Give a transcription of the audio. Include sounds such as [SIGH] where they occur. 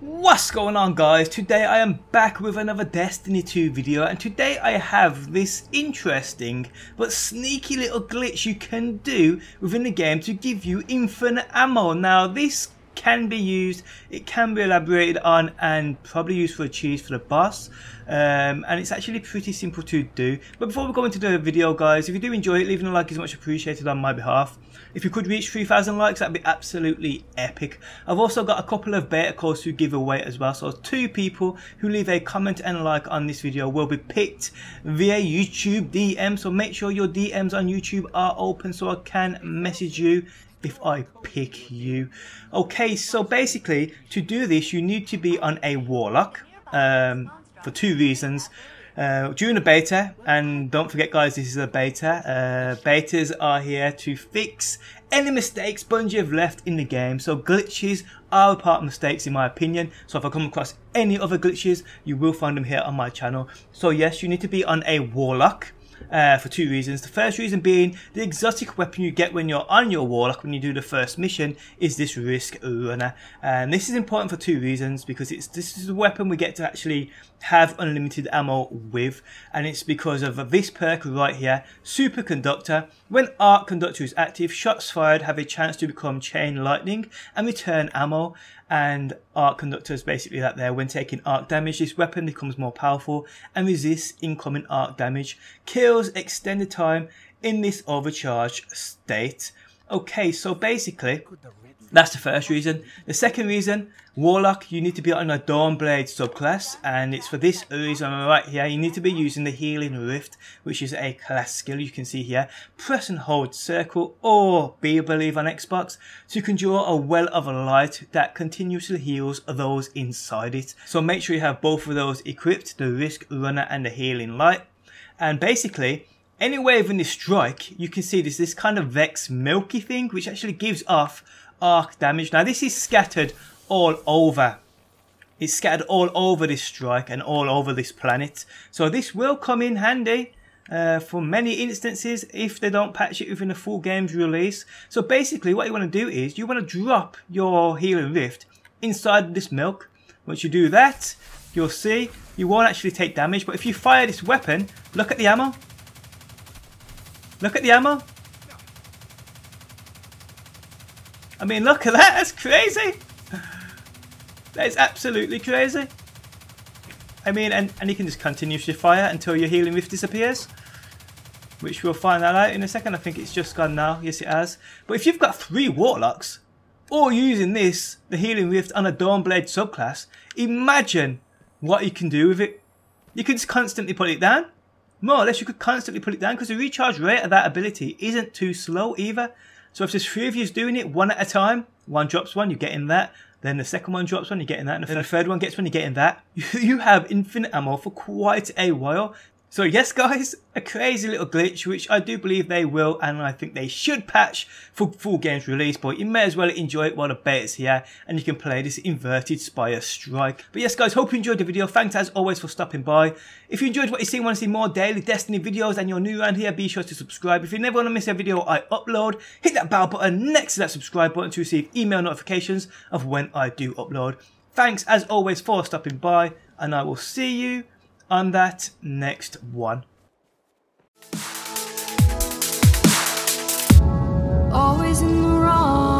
What's going on guys? Today I am back with another Destiny 2 video and today I have this interesting but sneaky little glitch you can do within the game to give you infinite ammo. Now this can be used, it can be elaborated on and probably used for a cheese for the boss. Um, and it's actually pretty simple to do. But before we go into the video guys, if you do enjoy it, leaving a like is much appreciated on my behalf. If you could reach 3,000 likes, that'd be absolutely epic. I've also got a couple of beta codes to give away as well. So two people who leave a comment and like on this video will be picked via YouTube DM. So make sure your DMs on YouTube are open so I can message you if I pick you. Okay, so basically to do this you need to be on a Warlock um, for two reasons. Uh, during the beta, and don't forget guys, this is a beta, uh, betas are here to fix any mistakes Bungie have left in the game. So glitches are part of mistakes in my opinion. So if I come across any other glitches, you will find them here on my channel. So yes, you need to be on a Warlock uh, for two reasons. The first reason being the exotic weapon you get when you're on your warlock when you do the first mission is this risk runner. And this is important for two reasons because it's this is a weapon we get to actually have unlimited ammo with. And it's because of this perk right here superconductor. When arc conductor is active shots fired have a chance to become chain lightning and return ammo. And arc conductor is basically that there. When taking arc damage this weapon becomes more powerful and resists incoming arc damage kills extended time in this overcharged state okay so basically that's the first reason. The second reason, Warlock, you need to be on a Dawnblade subclass, and it's for this reason right here. You need to be using the Healing Rift, which is a class skill you can see here. Press and hold circle or B believe on Xbox to conjure a well of light that continuously heals those inside it. So make sure you have both of those equipped, the Risk Runner and the Healing Light. And basically, anywhere within this strike, you can see there's this kind of Vex milky thing, which actually gives off arc damage. Now this is scattered all over. It's scattered all over this strike and all over this planet. So this will come in handy uh, for many instances if they don't patch it within the full game's release. So basically what you want to do is you want to drop your healing rift inside this milk. Once you do that, you'll see you won't actually take damage. But if you fire this weapon, look at the ammo. Look at the ammo. I mean, look at that. That's crazy. That is absolutely crazy. I mean, and, and you can just continuously fire until your healing rift disappears. Which we'll find that out in a second. I think it's just gone now. Yes, it has. But if you've got three Warlocks, or using this, the healing rift on a Dawnblade subclass, imagine what you can do with it. You can just constantly put it down. More or less, you could constantly put it down because the recharge rate of that ability isn't too slow either. So if there's three of you doing it one at a time, one drops one, you're getting that. Then the second one drops one, you're getting that. And the third one gets one, you're getting that. [LAUGHS] You have infinite ammo for quite a while. So yes guys, a crazy little glitch which I do believe they will and I think they should patch for full game's release but you may as well enjoy it while the beta's here and you can play this inverted spire strike. But yes guys, hope you enjoyed the video. Thanks as always for stopping by. If you enjoyed what you see and want to see more daily Destiny videos and you're new around here, be sure to subscribe. If you never want to miss a video I upload, hit that bell button next to that subscribe button to receive email notifications of when I do upload. Thanks as always for stopping by and I will see you on that next one. Always in the wrong,